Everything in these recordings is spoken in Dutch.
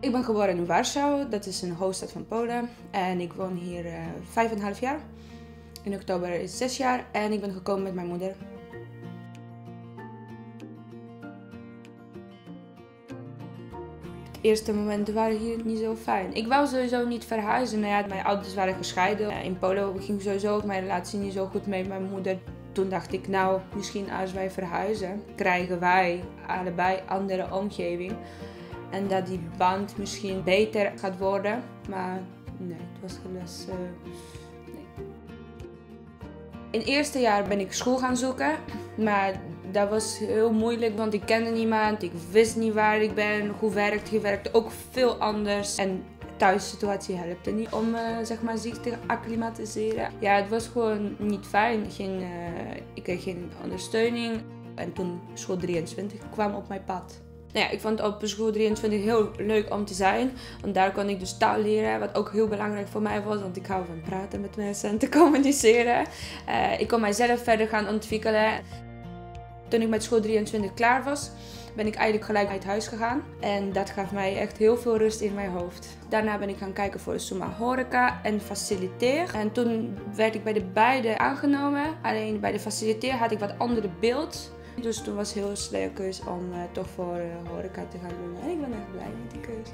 Ik ben geboren in Warschau, dat is een hoofdstad van Polen. En ik woon hier uh, vijf en half jaar. In oktober is het zes jaar en ik ben gekomen met mijn moeder. De eerste momenten waren hier niet zo fijn. Ik wou sowieso niet verhuizen. Nou ja, mijn ouders waren gescheiden. In Polen ging sowieso mijn relatie niet zo goed met mijn moeder. Toen dacht ik, nou, misschien als wij verhuizen, krijgen wij allebei andere omgeving. En dat die band misschien beter gaat worden. Maar nee, het was helaas. Nee. In het eerste jaar ben ik school gaan zoeken. Maar dat was heel moeilijk, want ik kende niemand. Ik wist niet waar ik ben, hoe werkt. Je werkte ook veel anders. En thuissituatie helpte niet om uh, zeg maar, zich te acclimatiseren. Ja, het was gewoon niet fijn. Ging, uh, ik kreeg geen ondersteuning. En toen school 23 kwam op mijn pad. Nou ja, ik vond op school 23 heel leuk om te zijn. Want daar kon ik dus taal leren, wat ook heel belangrijk voor mij was. Want ik hou van praten met mensen en te communiceren. Uh, ik kon mijzelf verder gaan ontwikkelen. Toen ik met school 23 klaar was, ben ik eigenlijk gelijk uit huis gegaan. En dat gaf mij echt heel veel rust in mijn hoofd. Daarna ben ik gaan kijken voor de Summa Horeca en Faciliteer. En toen werd ik bij de beide aangenomen. Alleen bij de Faciliteer had ik wat andere beeld. Dus toen was het heel slechte keuze om uh, toch voor uh, horeca te gaan doen. En ik ben echt blij met die keuze.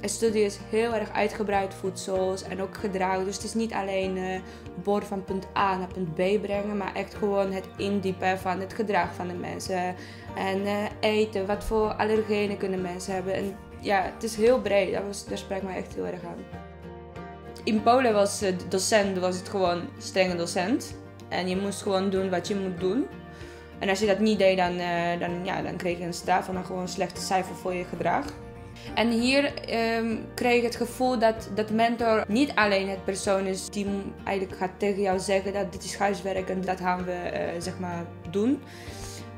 De studie is heel erg uitgebreid, voedsels en ook gedrag. Dus het is niet alleen uh, bord van punt A naar punt B brengen, maar echt gewoon het indiepen van het gedrag van de mensen. En eten, wat voor allergenen kunnen mensen hebben. En ja, het is heel breed. Dat, was, spreekt mij echt heel erg aan. In Polen was de docent was het gewoon strenge docent. En je moest gewoon doen wat je moet doen. En als je dat niet deed, dan, uh, dan, ja, dan kreeg je een straf en dan gewoon een slechte cijfer voor je gedrag. En hier um, kreeg ik het gevoel dat, dat mentor niet alleen het persoon is die eigenlijk gaat tegen jou zeggen dat dit is huiswerk en dat gaan we uh, zeg maar doen.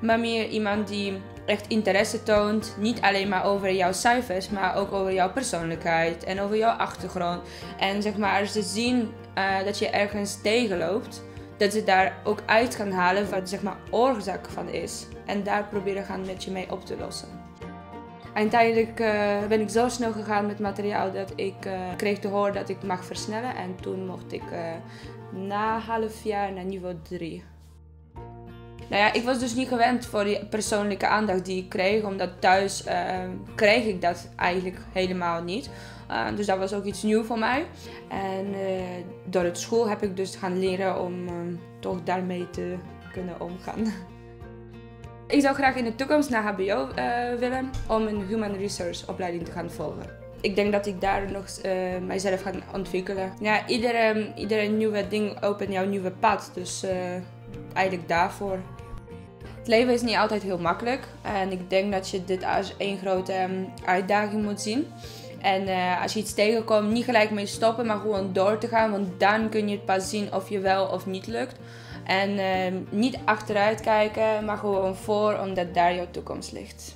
Maar meer iemand die echt interesse toont, niet alleen maar over jouw cijfers, maar ook over jouw persoonlijkheid en over jouw achtergrond. En zeg maar, als ze zien uh, dat je ergens tegenloopt, dat ze daar ook uit gaan halen wat zeg maar oorzaak van is. En daar proberen gaan met je mee op te lossen. Uiteindelijk uh, ben ik zo snel gegaan met materiaal dat ik uh, kreeg te horen dat ik mag versnellen. En toen mocht ik uh, na half jaar naar niveau 3. Nou ja, ik was dus niet gewend voor die persoonlijke aandacht die ik kreeg, omdat thuis kreeg ik dat eigenlijk helemaal niet. Uh, dus dat was ook iets nieuws voor mij. En uh, door het school heb ik dus gaan leren om uh, toch daarmee te kunnen omgaan. Ik zou graag in de toekomst naar HBO willen om een Human Resource opleiding te gaan volgen. Ik denk dat ik daar nog mijzelf ga ontwikkelen. Ja, iedere, iedere nieuwe ding opent jouw nieuwe pad. Dus eigenlijk daarvoor. Het leven is niet altijd heel makkelijk. En ik denk dat je dit als één grote um, uitdaging moet zien. En uh, als je iets tegenkomt, niet gelijk mee stoppen, maar gewoon door te gaan. Want dan kun je het pas zien of je wel of niet lukt. En uh, niet achteruit kijken, maar gewoon voor, omdat daar jouw toekomst ligt.